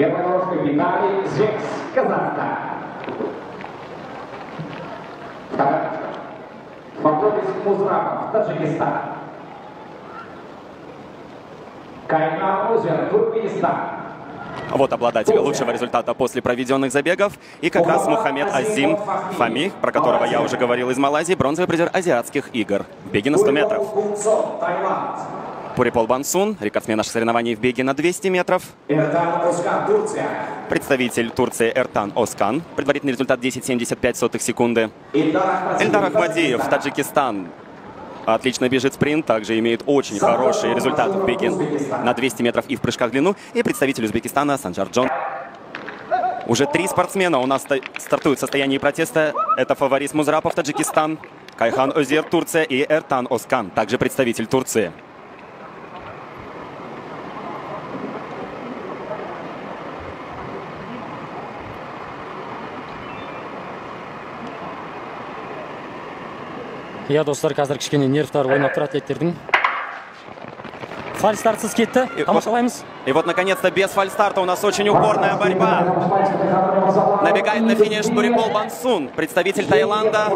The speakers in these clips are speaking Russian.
Первой дорожкой Виталий Зекс, Казахстан. Вторая. Фабрис Музраков, Таджикистан. Кайнар Озер, Туркменистан. Вот обладатель лучшего результата после проведенных забегов. И как раз Мухаммед Азим Фами, про которого я уже говорил из Малайзии, бронзовый призер азиатских игр в беге на 100 метров. Пурипол Бансун, рекордсмен наших соревнований в беге на 200 метров. Эртан Оскар, Турция. Представитель Турции Эртан Оскан. Предварительный результат 10,75 секунды. Эльдар Ахмадиев. Таджикистан. Отлично бежит спринт, также имеет очень хороший результат в беге на 200 метров и в прыжках в длину. И представитель Узбекистана Санджар Джон. Уже три спортсмена у нас ста- стартуют в состоянии протеста. Это фаворит Музрапов, Таджикистан, Кайхан Озер, Турция и Эртан Оскан, также представитель Турции. иә достар қазір кішкене нервтары ойнап тұр атлеттердің фальстартсыз кетті тамашалаймыз И вот, наконец-то, без фальстарта у нас очень упорная борьба. Набегает на финиш Бурипол Бансун, представитель Таиланда.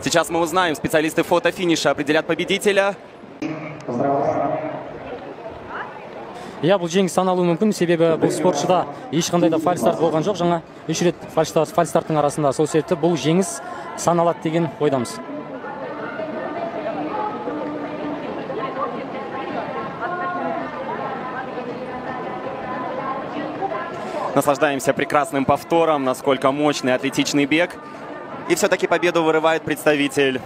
Сейчас мы узнаем, специалисты фотофиниша определят победителя. иә бұл жеңіс саналуы мүмкін себебі бұл спортшыда ешқандай да фальстарт болған жоқ жаңа үш рет фальстарт фальстарттың арасында сол себепті бұл жеңіс саналады деген ойдамыз Наслаждаемся прекрасным повтором, насколько мощный атлетичный бег. И все-таки победу вырывает представитель